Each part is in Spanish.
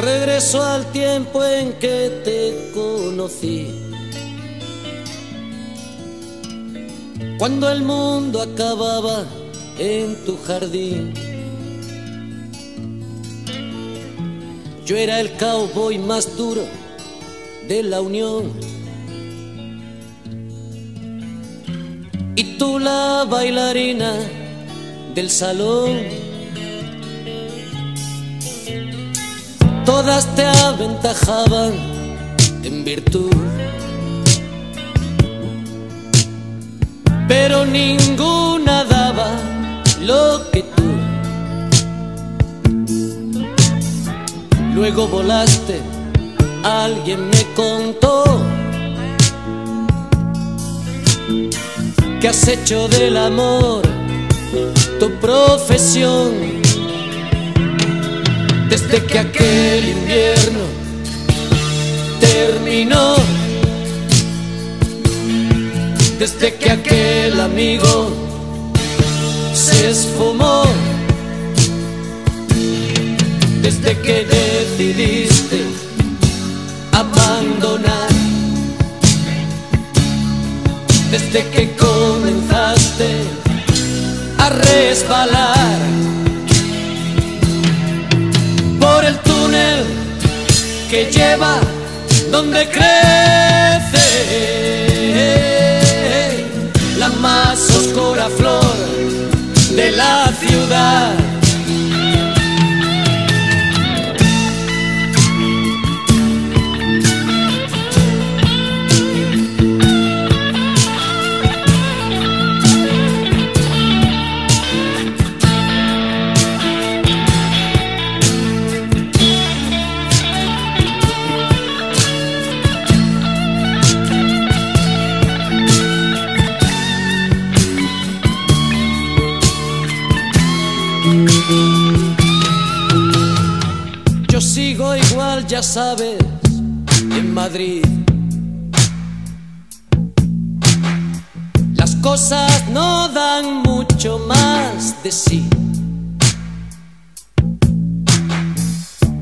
Regreso al tiempo en que te conocí. Cuando el mundo acababa en tu jardín. Yo era el cowboy más duro de la unión. Y tú la bailarina del salón. Todas te aventajaban en virtud. Pero ninguna daba lo que tú. Luego volaste, alguien me contó que has hecho del amor tu profesión. Desde que aquel invierno terminó, desde que aquel amigo se esfumó, desde que decidiste abandonar, desde que comenzaste a resbalar que lleva donde crece Yo sigo igual, ya sabes, en Madrid. Las cosas no dan mucho más de sí.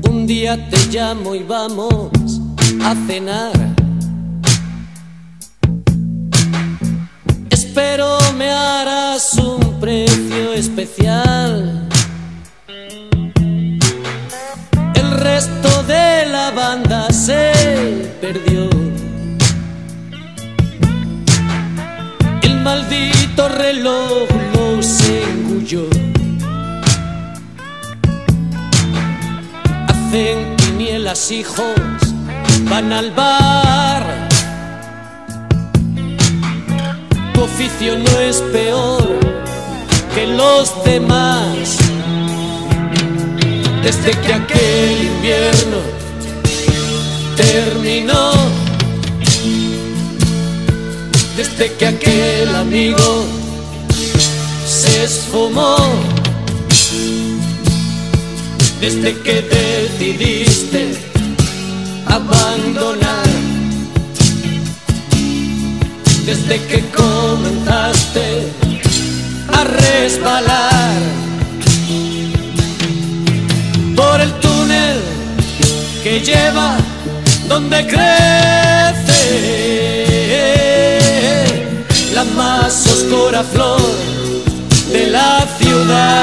Un día te llamo y vamos a cenar. Espero me harás un precio especial. El maldito reloj los engulló. Hacen quinielas hijos, van al bar. Tu oficio no es peor que los demás desde que aquel invierno terminó, desde que aquel amigo se esfumó, desde que decidiste abandonar, desde que comenzaste a resbalar. Por el túnel que lleva donde crece la más oscura flor de la ciudad.